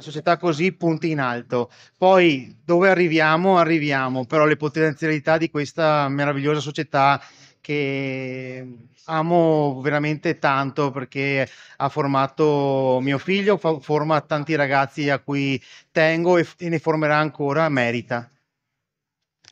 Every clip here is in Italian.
società così punti in alto. Poi dove arriviamo, arriviamo, però le potenzialità di questa meravigliosa società che amo veramente tanto perché ha formato mio figlio, forma tanti ragazzi a cui tengo e, ne formerà ancora, merita.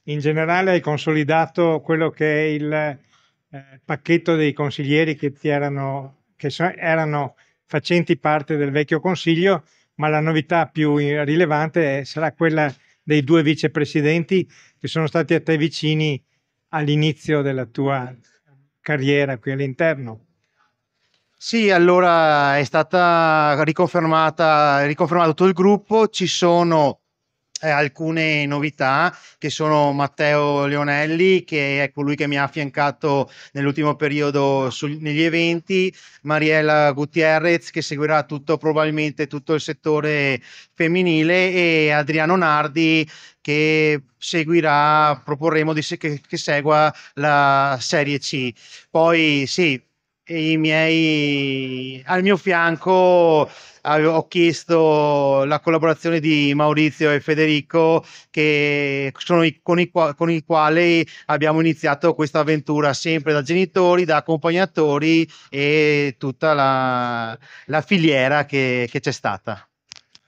In generale hai consolidato quello che è il eh, pacchetto dei consiglieri che, erano, che so, erano facenti parte del vecchio consiglio ma la novità più rilevante sarà quella dei due vicepresidenti che sono stati a te vicini all'inizio della tua carriera qui all'interno. Sì, allora è stata riconfermata, riconfermato tutto il gruppo, ci sono eh, alcune novità che sono Matteo Leonelli che è colui che mi ha affiancato nell'ultimo periodo su, negli eventi, Mariella Gutierrez che seguirà tutto probabilmente tutto il settore femminile e Adriano Nardi che seguirà, proporremo di, che, che segua la Serie C. Poi sì, i miei al mio fianco ho chiesto la collaborazione di Maurizio e Federico che sono i, con, i, con i quali abbiamo iniziato questa avventura sempre da genitori, da accompagnatori e tutta la, la filiera che, che c'è stata.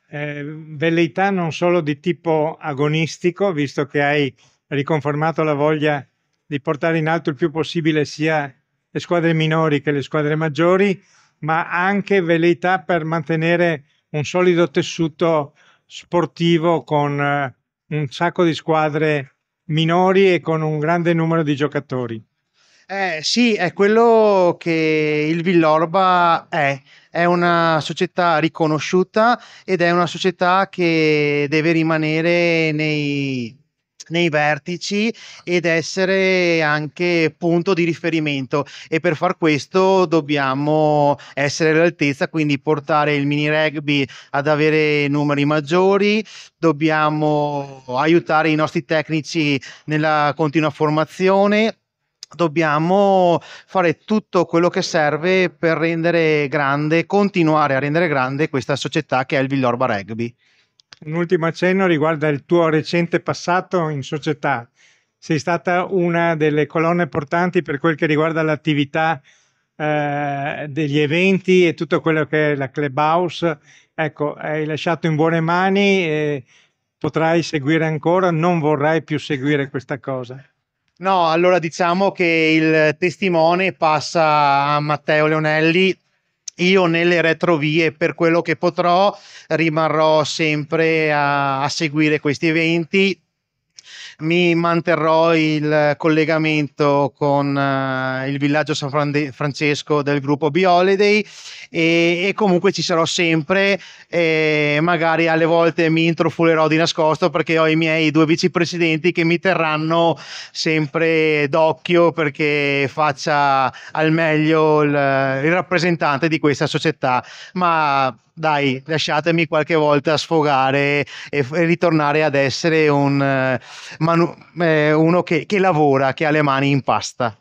Eh, velleità non solo di tipo agonistico, visto che hai riconfermato la voglia di portare in alto il più possibile sia le squadre minori che le squadre maggiori, ma anche velleità per mantenere un solido tessuto sportivo con eh, un sacco di squadre minori e con un grande numero di giocatori. Eh, sì, è quello che il Villorba è. È una società riconosciuta ed è una società che deve rimanere nei, nei vertici ed essere anche punto di riferimento. E per far questo dobbiamo essere all'altezza, quindi portare il mini rugby ad avere numeri maggiori, dobbiamo aiutare i nostri tecnici nella continua formazione, dobbiamo fare tutto quello che serve per rendere grande, continuare a rendere grande questa società che è il Villorba Rugby. Un ultimo accenno riguarda il tuo recente passato in società. Sei stata una delle colonne portanti per quel che riguarda l'attività eh, degli eventi e tutto quello che è la clubhouse. Ecco, hai lasciato in buone mani e potrai seguire ancora, non vorrai più seguire questa cosa. No, allora diciamo che il testimone passa a Matteo Leonelli io nelle retrovie per quello che potrò rimarrò sempre a, a seguire questi eventi mi manterrò il collegamento con uh, il villaggio San Fran- Francesco del gruppo Bioliday e, e comunque ci sarò sempre e magari alle volte mi introfulerò di nascosto perché ho i miei due vicepresidenti che mi terranno sempre d'occhio perché faccia al meglio il, il rappresentante di questa società. Ma dai, lasciatemi qualche volta sfogare e, e ritornare ad essere un, uh, manu- eh, uno che, che lavora, che ha le mani in pasta.